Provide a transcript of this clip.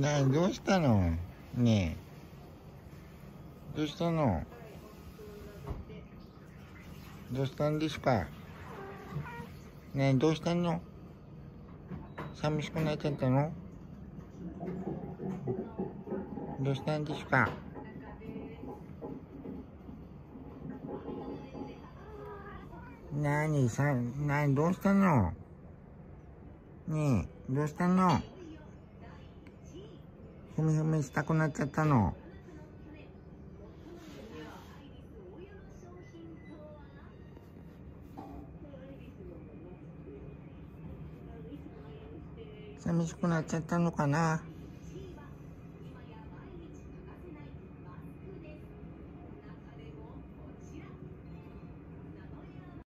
などうしたの？ねえ。どうしたの？どうしたんですか？ねえどうしたの？寂しくなっちゃったの？どうしたんですか？なにさ、なにどうしたの？ねえ、どうしたの？ふみふみしたくなっちゃったの。寂しくなっちゃったのかな。